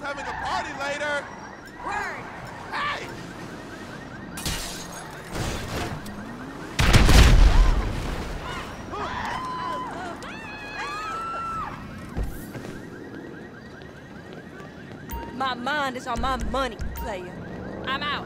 having a party later. Word. Hey! My mind is on my money, player. I'm out.